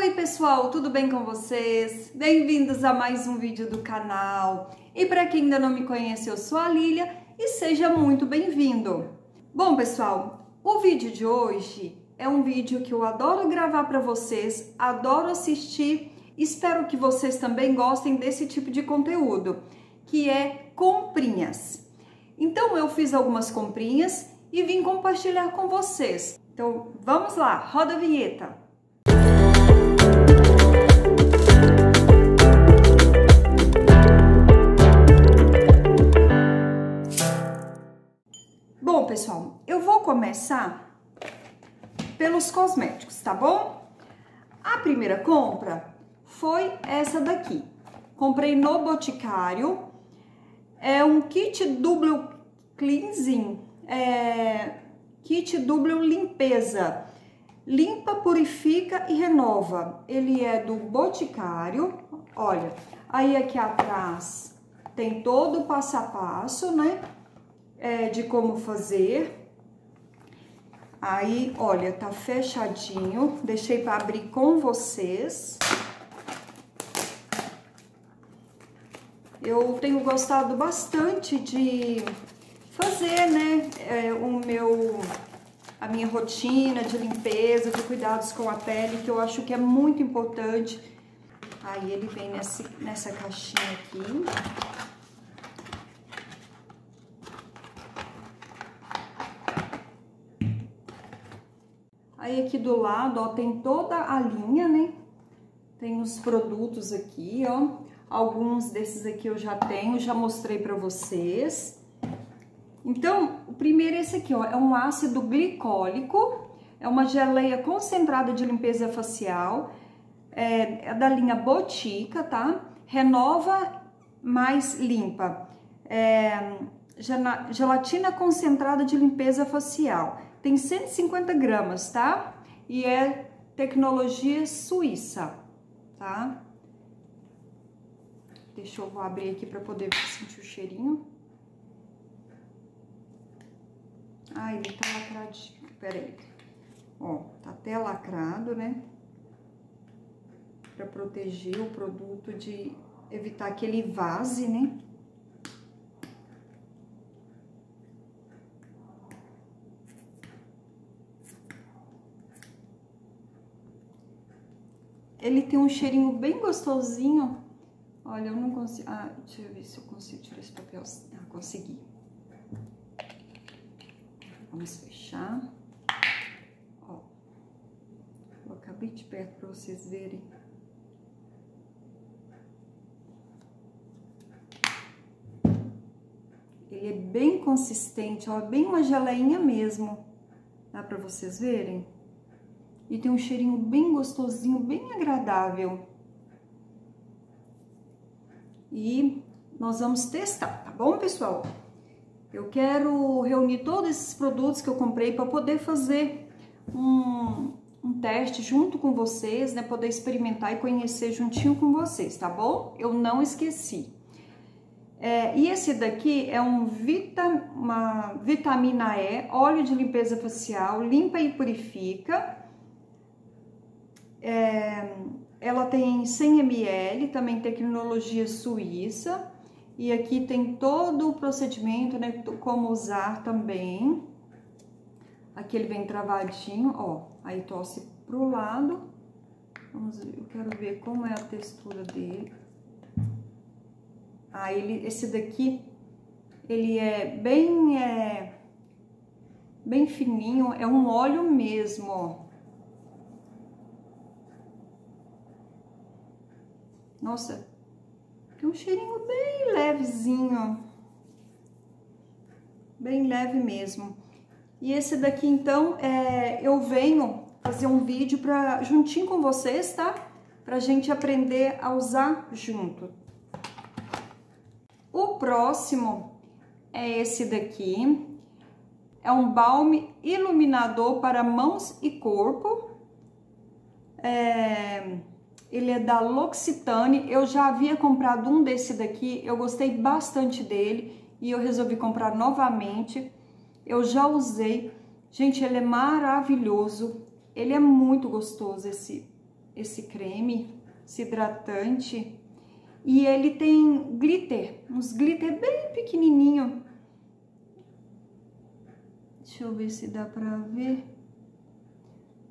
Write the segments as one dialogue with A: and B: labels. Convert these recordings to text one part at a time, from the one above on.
A: Oi pessoal, tudo bem com vocês? Bem-vindos a mais um vídeo do canal. E para quem ainda não me conhece, eu sou a Lilia e seja muito bem-vindo. Bom pessoal, o vídeo de hoje é um vídeo que eu adoro gravar para vocês, adoro assistir, espero que vocês também gostem desse tipo de conteúdo, que é comprinhas. Então eu fiz algumas comprinhas e vim compartilhar com vocês. Então vamos lá, roda a vinheta. Bom, pessoal, eu vou começar pelos cosméticos, tá bom? A primeira compra foi essa daqui. Comprei no Boticário. É um kit duplo cleansing, é, kit duplo limpeza. Limpa, purifica e renova. Ele é do Boticário. Olha, aí aqui atrás tem todo o passo a passo, né? É, de como fazer. Aí, olha, tá fechadinho. Deixei para abrir com vocês. Eu tenho gostado bastante de fazer, né, é, o meu a minha rotina de limpeza, de cuidados com a pele, que eu acho que é muito importante. Aí ele vem nesse, nessa caixinha aqui. Aí aqui do lado, ó, tem toda a linha, né? Tem os produtos aqui, ó. Alguns desses aqui eu já tenho, já mostrei pra vocês. Então, o primeiro é esse aqui, ó, é um ácido glicólico, é uma geleia concentrada de limpeza facial, é, é da linha Botica, tá? Renova mais limpa. É, gelatina concentrada de limpeza facial. Tem 150 gramas, tá? E é tecnologia suíça, tá? Deixa eu abrir aqui para poder sentir o cheirinho. Ah, ele tá lacradinho. Pera aí. Ó, tá até lacrado, né? Pra proteger o produto de evitar que ele vaze, né? Ele tem um cheirinho bem gostosinho. Olha, eu não consigo... Ah, deixa eu ver se eu consigo tirar esse papel. Ah, consegui. Vamos fechar. Ó. Vou acabei de perto para vocês verem. Ele é bem consistente, ó, bem uma geleinha mesmo. Dá para vocês verem? E tem um cheirinho bem gostosinho, bem agradável. E nós vamos testar, tá bom, pessoal? Eu quero reunir todos esses produtos que eu comprei para poder fazer um, um teste junto com vocês, né? Poder experimentar e conhecer juntinho com vocês, tá bom? Eu não esqueci. É, e esse daqui é um vita, uma vitamina E, óleo de limpeza facial, limpa e purifica. É, ela tem 100 ml, também tecnologia suíça. E aqui tem todo o procedimento, né, como usar também. Aqui ele vem travadinho, ó, aí tosse pro lado. Vamos ver, eu quero ver como é a textura dele. Ah, ele, esse daqui, ele é bem, é, bem fininho, é um óleo mesmo, ó. Nossa, tem um cheirinho bem levezinho. Bem leve mesmo. E esse daqui, então, é, eu venho fazer um vídeo pra, juntinho com vocês, tá? Pra gente aprender a usar junto. O próximo é esse daqui. É um balme iluminador para mãos e corpo. É, ele é da L'Occitane. Eu já havia comprado um desse daqui, eu gostei bastante dele e eu resolvi comprar novamente. Eu já usei. Gente, ele é maravilhoso. Ele é muito gostoso esse esse creme, esse hidratante. E ele tem glitter, uns glitter bem pequenininho. Deixa eu ver se dá pra ver.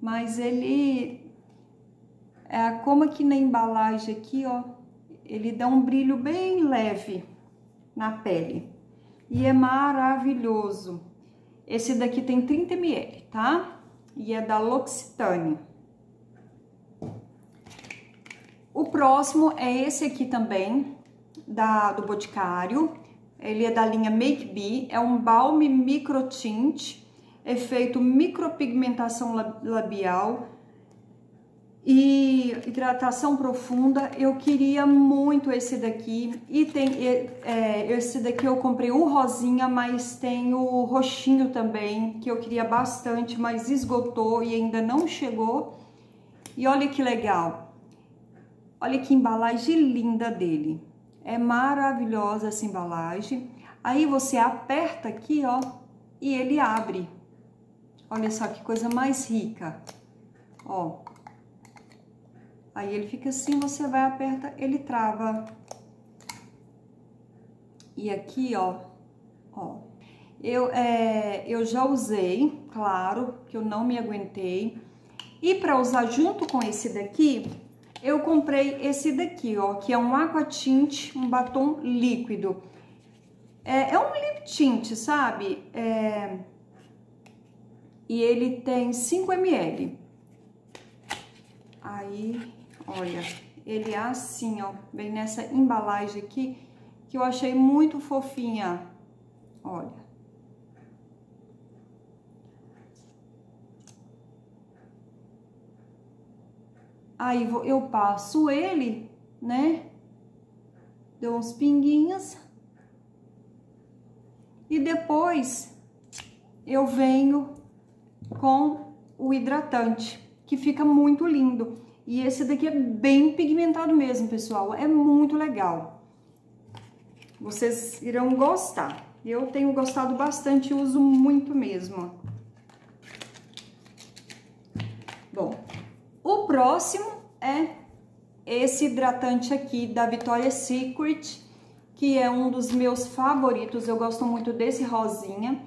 A: Mas ele é como aqui na embalagem aqui, ó, ele dá um brilho bem leve na pele. E é maravilhoso. Esse daqui tem 30 ml, tá? E é da L'Occitane. O próximo é esse aqui também, da, do Boticário. Ele é da linha Make Be, é um balme micro tint, efeito micropigmentação labial e hidratação profunda. Eu queria muito esse daqui e tem é, esse daqui eu comprei o rosinha, mas tem o roxinho também que eu queria bastante, mas esgotou e ainda não chegou. E olha que legal, olha que embalagem linda dele. É maravilhosa essa embalagem. Aí você aperta aqui, ó, e ele abre. Olha só que coisa mais rica. Ó. Aí ele fica assim, você vai aperta, ele trava. E aqui, ó, ó. Eu, é, eu já usei, claro, que eu não me aguentei. E para usar junto com esse daqui, eu comprei esse daqui, ó, que é um Aqua Tint, um batom líquido. É, é um lip tint, sabe? É, e ele tem 5 ml. Aí, olha, ele é assim, ó, vem nessa embalagem aqui, que eu achei muito fofinha. Olha. Aí eu passo ele, né? Deu uns pinguinhos. E depois eu venho com o hidratante, que fica muito lindo. E esse daqui é bem pigmentado mesmo, pessoal. É muito legal. Vocês irão gostar. Eu tenho gostado bastante, uso muito mesmo. Bom, o próximo é esse hidratante aqui da Victoria's Secret, que é um dos meus favoritos. Eu gosto muito desse rosinha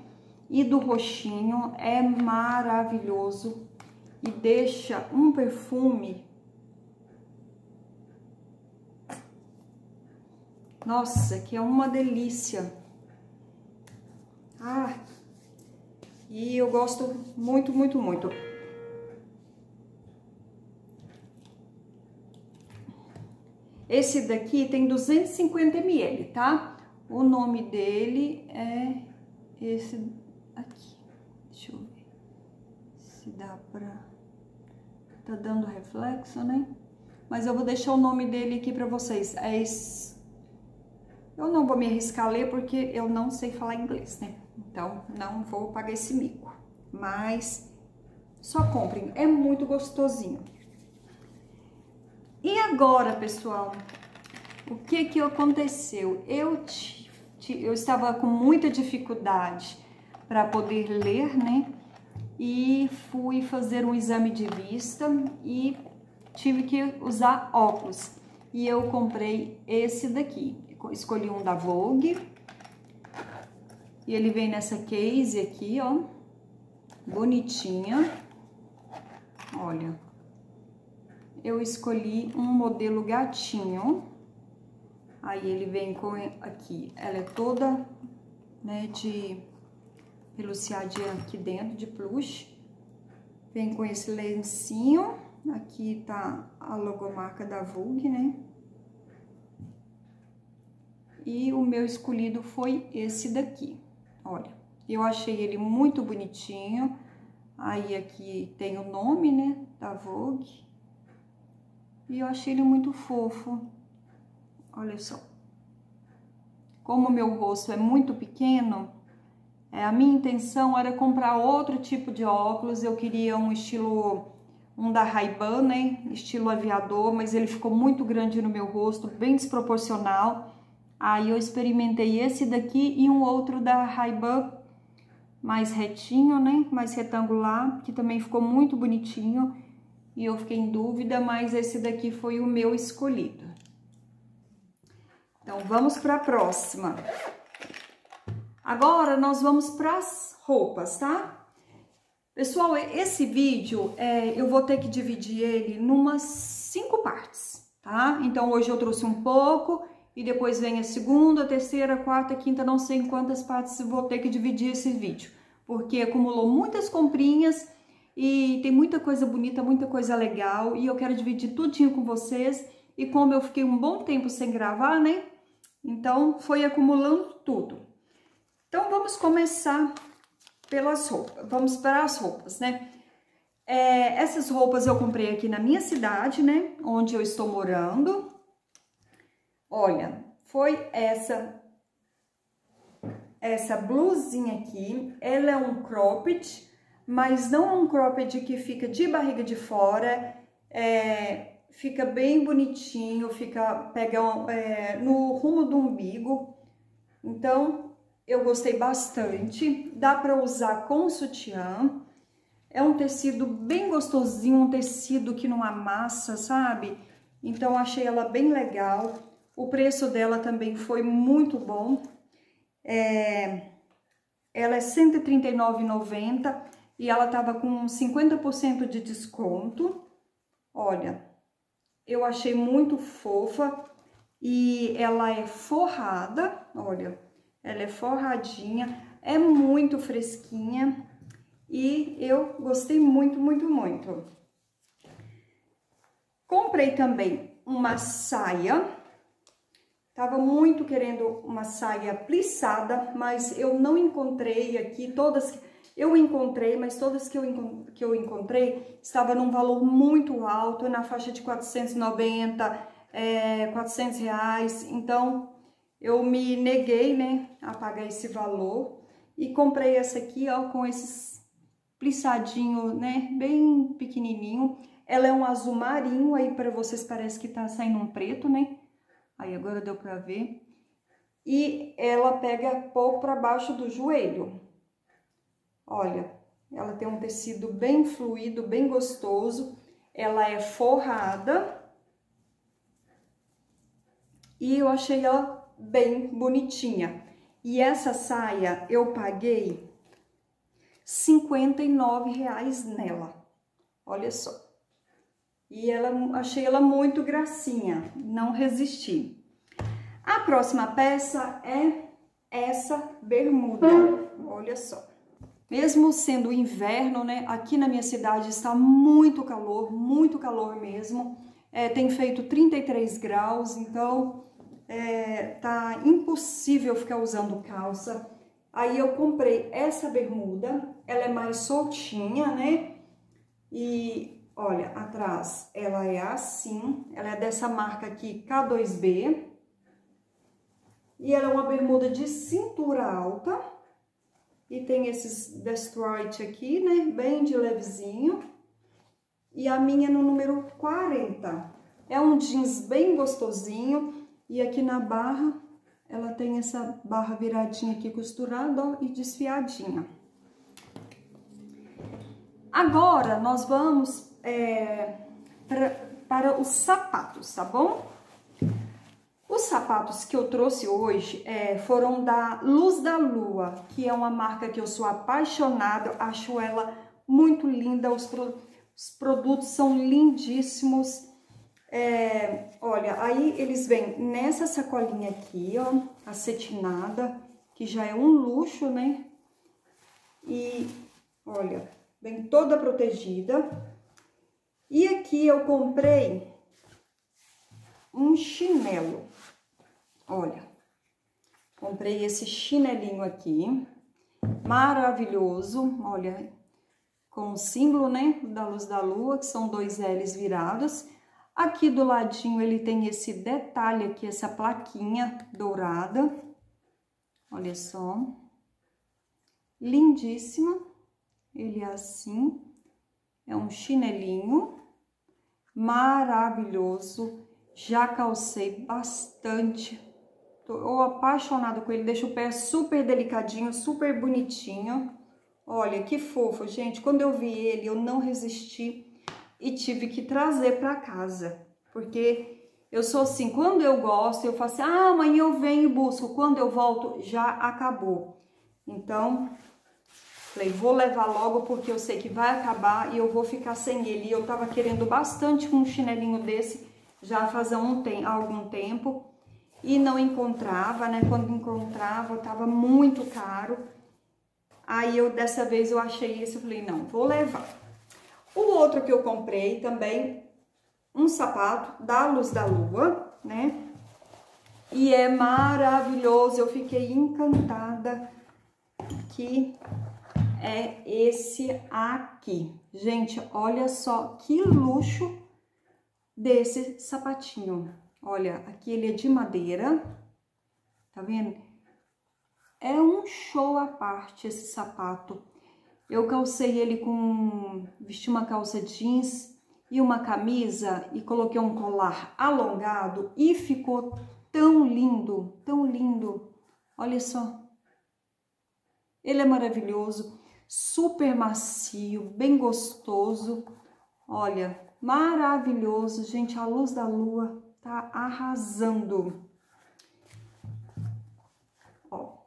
A: e do roxinho. É maravilhoso e deixa um perfume. Nossa, que é uma delícia. Ah, e eu gosto muito, muito, muito. Esse daqui tem 250 ml, tá? O nome dele é esse aqui. Deixa eu ver se dá pra... Tá dando reflexo, né? Mas eu vou deixar o nome dele aqui pra vocês. É esse... Eu não vou me arriscar a ler porque eu não sei falar inglês, né? Então, não vou pagar esse mico. Mas só comprem, é muito gostosinho. E agora, pessoal, o que que aconteceu? Eu, eu estava com muita dificuldade para poder ler, né? E fui fazer um exame de vista e tive que usar óculos. E eu comprei esse daqui. Escolhi um da Vogue. E ele vem nessa case aqui, ó. Bonitinha. Olha, eu escolhi um modelo gatinho. Aí ele vem com aqui, ela é toda, né, de peluciadinha aqui dentro, de plush. Vem com esse lencinho, aqui tá a logomarca da Vogue, né? E o meu escolhido foi esse daqui, olha. Eu achei ele muito bonitinho. Aí aqui tem o nome, né, da Vogue. E eu achei ele muito fofo. Olha só. Como o meu rosto é muito pequeno, é, a minha intenção era comprar outro tipo de óculos. Eu queria um estilo, um da Ray-Ban, né? Estilo aviador, mas ele ficou muito grande no meu rosto, bem desproporcional. Aí eu experimentei esse daqui e um outro da Ray-Ban mais retinho, né? Mais retangular, que também ficou muito bonitinho. e eu fiquei em dúvida, mas esse daqui foi o meu escolhido. Então, vamos para a próxima. Agora, nós vamos para as roupas, tá? Pessoal, esse vídeo, é, eu vou ter que dividir ele numas cinco partes, tá? Então, hoje eu trouxe um pouco e depois vem a segunda, a terceira, a quarta, a quinta, não sei em quantas partes vou ter que dividir esse vídeo, porque acumulou muitas comprinhas e tem muita coisa bonita, muita coisa legal e eu quero dividir tudinho com vocês. E como eu fiquei um bom tempo sem gravar, né? Então foi acumulando tudo. Então vamos começar pelas roupas, vamos para as roupas, né? É, essas roupas eu comprei aqui na minha cidade, né? Onde eu estou morando. Olha, foi essa essa blusinha aqui. Ela é um cropped, mas não é um cropped que fica de barriga de fora. É, fica bem bonitinho, fica pega é, no rumo do umbigo. Então, eu gostei bastante. Dá para usar com sutiã. É um tecido bem gostosinho, um tecido que não amassa, sabe? Então, achei ela bem legal. O preço dela também foi muito bom. É, ela é R$ 139,90 e ela tava com 50% de desconto. Olha, eu achei muito fofa e ela é forrada, olha, ela é forradinha, é muito fresquinha e eu gostei muito, muito, muito. Comprei também uma saia Tava muito querendo uma saia plissada, mas eu não encontrei aqui todas. Eu encontrei, mas todas que eu, que eu encontrei estava num valor muito alto, na faixa de 490, é, 400 reais. Então, eu me neguei, né, a pagar esse valor e comprei essa aqui, ó, com esses plissadinho, né, bem pequenininho. Ela é um azul marinho, aí para vocês parece que tá saindo um preto, né? Aí agora deu pra ver. E ela pega pouco para baixo do joelho. Olha, ela tem um tecido bem fluido, bem gostoso. Ela é forrada. E eu achei ela bem bonitinha. E essa saia eu paguei 59 reais nela. Olha só. E ela, achei ela muito gracinha, não resisti. A próxima peça é essa bermuda, olha só. Mesmo sendo inverno, né, aqui na minha cidade está muito calor, muito calor mesmo. É, tem feito 33 graus, então é, tá impossível ficar usando calça. Aí eu comprei essa bermuda, ela é mais soltinha, né? E Olha, atrás ela é assim, ela é dessa marca aqui, K2B. E ela é uma bermuda de cintura alta. E tem esses destroyed aqui, né, bem de levezinho. E a minha no número 40. É um jeans bem gostosinho. E aqui na barra, ela tem essa barra viradinha aqui costurada, ó, e desfiadinha. Agora, nós vamos é, pra, para os sapatos, tá bom? Os sapatos que eu trouxe hoje é, foram da Luz da Lua, que é uma marca que eu sou apaixonada, acho ela muito linda, os, pro, os produtos são lindíssimos. É, olha, aí eles vêm nessa sacolinha aqui, ó, acetinada, que já é um luxo, né? E, olha, vem toda protegida. E aqui eu comprei um chinelo. Olha, comprei esse chinelinho aqui, maravilhoso, olha, com o símbolo, né, da luz da lua, que são dois L's virados. Aqui do ladinho ele tem esse detalhe aqui, essa plaquinha dourada. Olha só. Lindíssimo. Ele é assim. É um chinelinho maravilhoso. Já calcei bastante. Tô apaixonada com ele. Deixa o pé super delicadinho, super bonitinho. Olha que fofo, gente. Quando eu vi ele, eu não resisti. e tive que trazer para casa, porque eu sou assim, quando eu gosto, eu faço assim, ah, amanhã eu venho e busco, quando eu volto, já acabou. Então, falei, vou levar logo porque eu sei que vai acabar e eu vou ficar sem ele. E eu tava querendo bastante um chinelinho desse já fazia um tem, algum tempo e não encontrava, né? Quando encontrava, tava muito caro. Aí eu, dessa vez, eu achei esse, eu falei, não, vou levar. O outro que eu comprei também, um sapato da Luz da Lua, né? E é maravilhoso, eu fiquei encantada que é esse aqui. Gente, olha só que luxo desse sapatinho. Olha, aqui ele é de madeira, tá vendo? É um show à parte esse sapato. Eu calcei ele com... vesti uma calça jeans e uma camisa e coloquei um colar alongado e ficou tão lindo, tão lindo. Olha só. Ele é maravilhoso, super macio, bem gostoso. Olha, maravilhoso, gente. A luz da lua tá arrasando. Ó,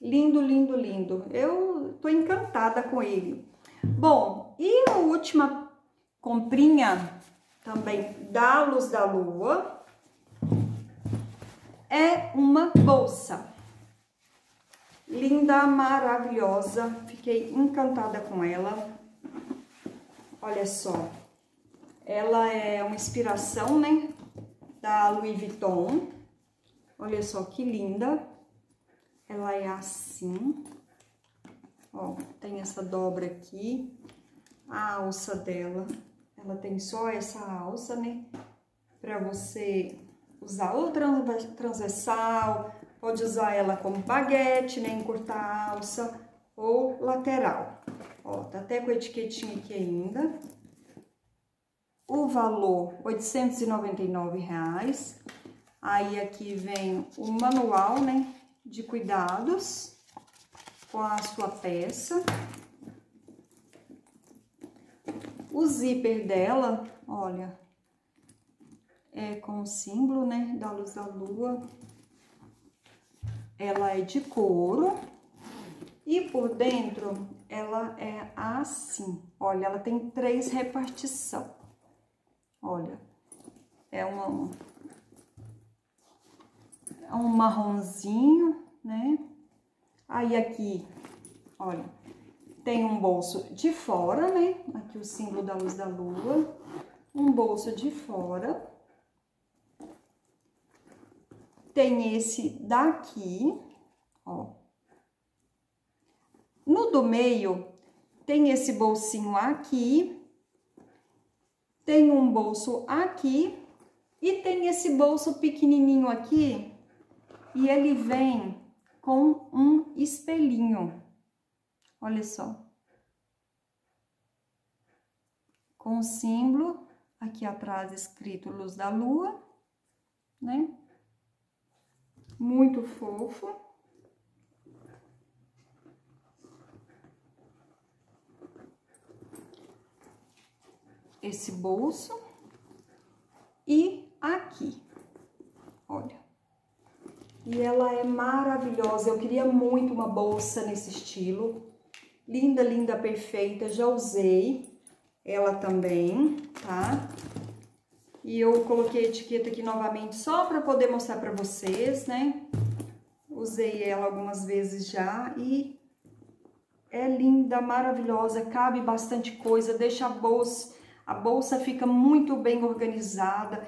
A: lindo, lindo, lindo. Eu tô encantada com ele. Bom, e a última comprinha também da luz da lua é uma bolsa. Linda, maravilhosa. Fiquei encantada com ela. Olha só. Ela é uma inspiração, né? Da Louis Vuitton. Olha só que linda. Ela é assim. Ó, tem essa dobra aqui. A alça dela, ela tem só essa alça, né? Pra você usar ou transversal, Pode usar ela como baguete, né? Encurtar a alça ou lateral. Ó, tá até com a etiquetinha aqui ainda. O valor, 899 reais. Aí aqui vem o manual, né? De cuidados com a sua peça. O zíper dela, olha, é com o símbolo, né, da luz da lua. Ela é de couro e por dentro ela é assim. Olha, ela tem três repartição. Olha, é uma é um marronzinho, né? Aí aqui, olha, tem um bolso de fora, né? Aqui o símbolo da luz da lua. Um bolso de fora tem esse daqui, ó. No do meio, tem esse bolsinho aqui, tem um bolso aqui e tem esse bolso pequenininho aqui e ele vem com um espelhinho. Olha só. Com o símbolo aqui atrás escrito luz da lua, né? Muito fofo. Esse bolso. E aqui, olha. E ela é maravilhosa, eu queria muito uma bolsa nesse estilo. Linda, linda, perfeita, já usei ela também, tá? E eu coloquei a etiqueta aqui novamente só para poder mostrar para vocês, né? Usei ela algumas vezes já e é linda, maravilhosa, cabe bastante coisa, deixa a bolsa, a bolsa fica muito bem organizada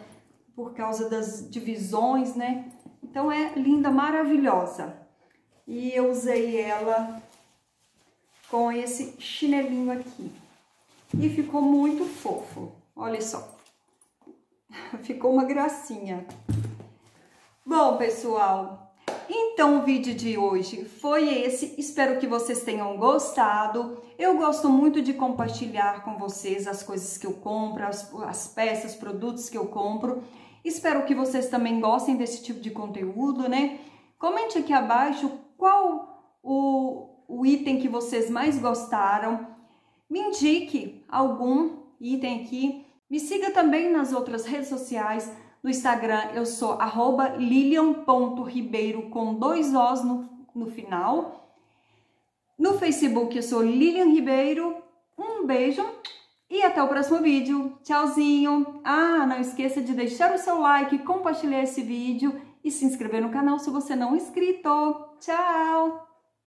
A: por causa das divisões, né? Então é linda, maravilhosa. E eu usei ela com esse chinelinho aqui. E ficou muito fofo, olha só. Ficou uma gracinha. Bom, pessoal, então o vídeo de hoje foi esse. Espero que vocês tenham gostado. Eu gosto muito de compartilhar com vocês as coisas que eu compro, as, as peças, produtos que eu compro. Espero que vocês também gostem desse tipo de conteúdo, né? Comente aqui abaixo qual o, o item que vocês mais gostaram. Me indique algum item aqui Me siga também nas outras redes sociais. No Instagram eu sou arroba lilian.ribeiro com dois Os no, no final. No Facebook eu sou Lilian Ribeiro. Um beijo e até o próximo vídeo. Tchauzinho! Ah, não esqueça de deixar o seu like, compartilhar esse vídeo e se inscrever no canal se você não é inscrito. Tchau!